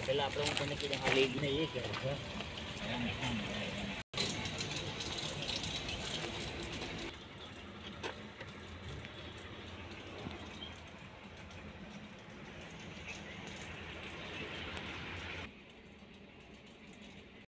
પહેલાં આપણે હું તને કીધું હા લઈ જઈને એ કહેવાય છે